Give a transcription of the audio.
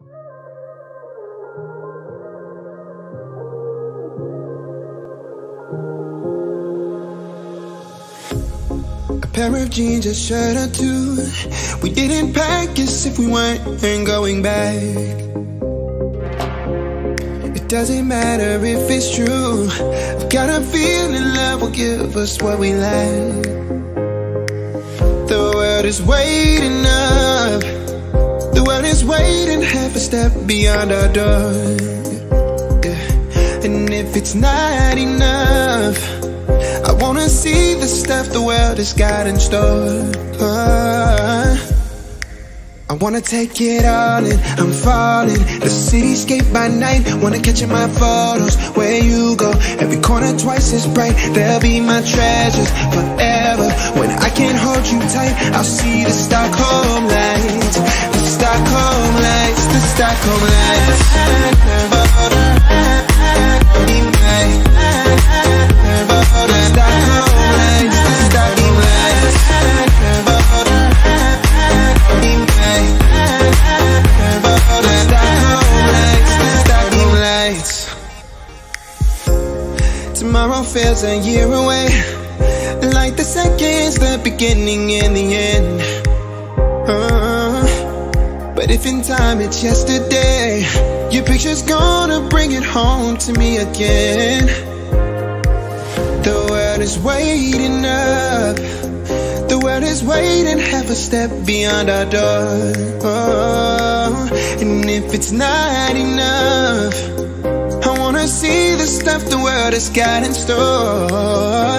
A pair of jeans, a shirt or two. We didn't pack as if we weren't going back. It doesn't matter if it's true. I've got a feeling love will give us what we lack. The world is waiting up. Waiting half a step beyond our door. And if it's not enough, I wanna see the stuff the world has got in store. I wanna take it all in, I'm falling. The cityscape by night, wanna catch in my photos. Where you go, every corner twice as bright. They'll be my treasures forever. When I can't hold you tight, I'll see the Stockholm Tomorrow feels a year away Like the seconds, the beginning and the end if in time it's yesterday Your picture's gonna bring it home to me again. The world is waiting up. The world is waiting half a step beyond our door. Oh, And if it's not enough I wanna see the stuff the world has got in store.